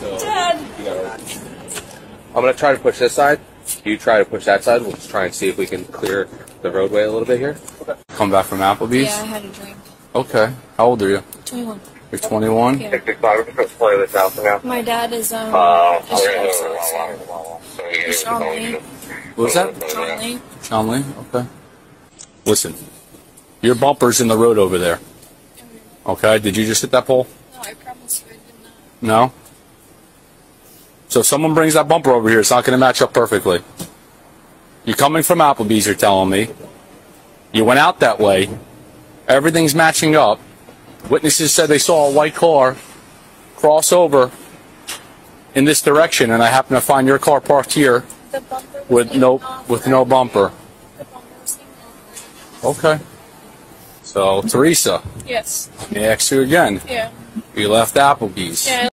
Dad. You gotta- I'm gonna try to push this side. You try to push that side. We'll just try and see if we can clear the roadway a little bit here. Come back from Applebee's. Yeah, I had a drink. Okay. How old are you? 21. You're 21. Yeah. Six six five. We're just gonna play this out for now. My dad is, um, Uh, is we're Sean. Lee. What was that? Sean Lee. Sean Lee? Okay. Listen, your bumper's in the road over there. Okay. Did you just hit that pole? No, I promise you I did not. No. So if someone brings that bumper over here, it's not going to match up perfectly. You're coming from Applebee's, you're telling me. You went out that way. Everything's matching up. Witnesses said they saw a white car cross over in this direction, and I happen to find your car parked here The bumper was with no with no bumper. The bumper was taken off. Okay. So Teresa, Yes. let me ask you again. Yeah. You left Applebee's. Yeah.